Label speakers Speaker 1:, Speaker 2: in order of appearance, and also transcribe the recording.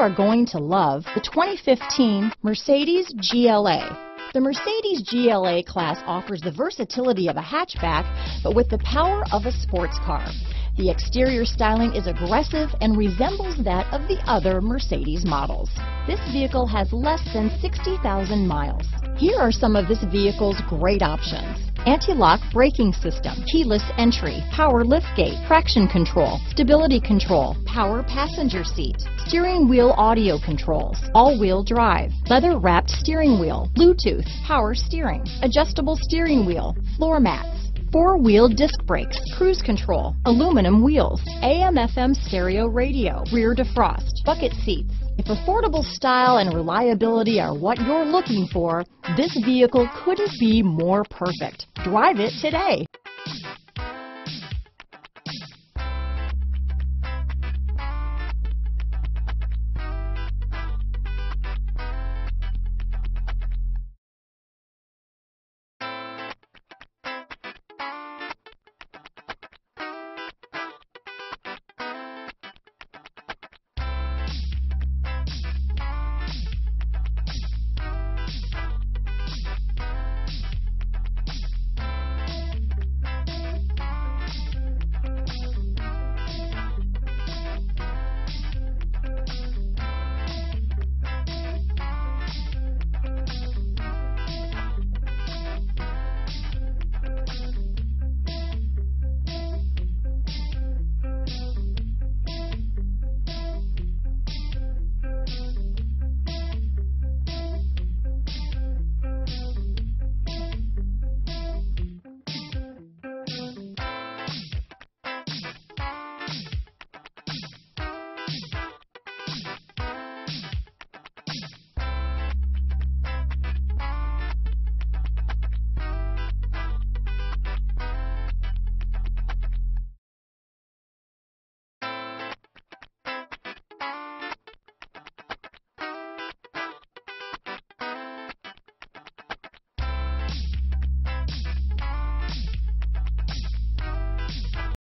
Speaker 1: are going to love the 2015 Mercedes GLA. The Mercedes GLA class offers the versatility of a hatchback, but with the power of a sports car. The exterior styling is aggressive and resembles that of the other Mercedes models. This vehicle has less than 60,000 miles. Here are some of this vehicle's great options. Anti-lock braking system, keyless entry, power liftgate, traction control, stability control, power passenger seat, steering wheel audio controls, all-wheel drive, leather wrapped steering wheel, Bluetooth, power steering, adjustable steering wheel, floor mats, four-wheel disc brakes, cruise control, aluminum wheels, AM FM stereo radio, rear defrost, bucket seats. If affordable style and reliability are what you're looking for, this vehicle couldn't be more perfect. Drive it today.